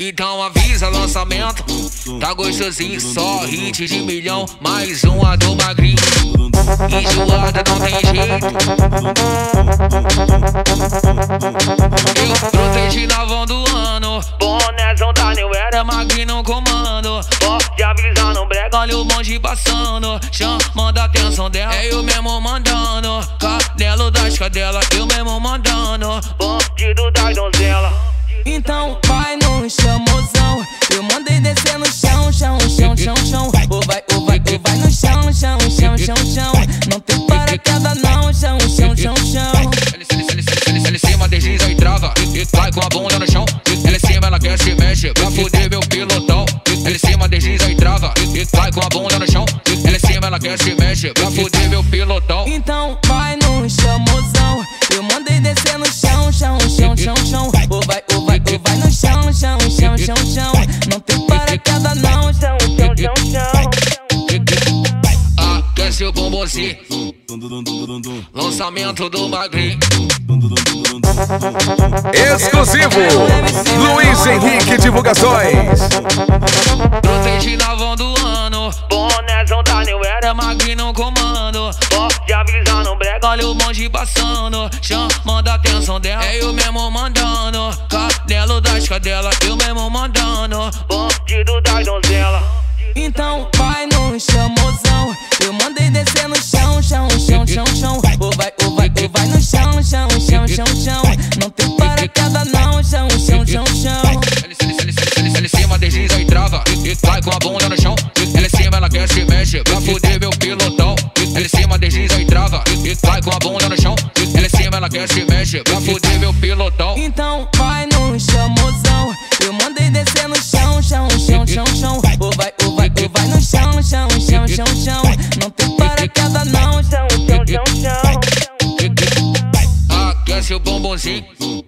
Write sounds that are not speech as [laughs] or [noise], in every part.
Então avisa lançamento, tá gostosinho, só hit de milhão, mais uma do magrinho. Enjoada não tem jeito. Eu protegi na van do ano, bonézão da New Era magrinho comando. Pode avisar no brega, olha o monge passando, chamando a atenção dela. É eu mesmo mandando, cadelo das cadelas, eu mesmo mandando, bandido das donzela. Então chão, chão, Não tem paraquedas não, chão, chão, chão, chão. Ela em cima desliza e trava e Vai com a bunda no chão. Ela em cima ela quer se mexe pra fuder meu pilotão. Ela em cima desliza e trava e Vai com a bunda no chão. Ela em cima ela quer se mexe pra fuder meu pilotão. Então Bombonzinho Lançamento do magrinho Exclusivo Luiz Henrique Divulgações. Protegi na van do ano. Bonézão da New Era magrinho no comando. Pode avisar no brega, olha o monge passando. Chamando a atenção dela, é eu mesmo mandando. Cadelo das cadelas, eu mesmo mandando chão, chão, chão, chão, chão. Não tem paraquedas não, chão, chão, chão, chão. Ela em cima desliza e trava. Vai com a bunda no chão. Ela em cima ela quer se mexe. Pra fuder meu pilotão. Ela em cima desliza e trava. E Vai com a bunda no chão. Ela em cima ela quer se mexe. Pra fuder meu pilotão. Então G Z.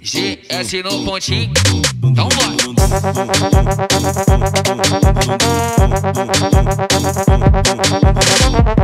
GS no pontinho. Então vai. [laughs]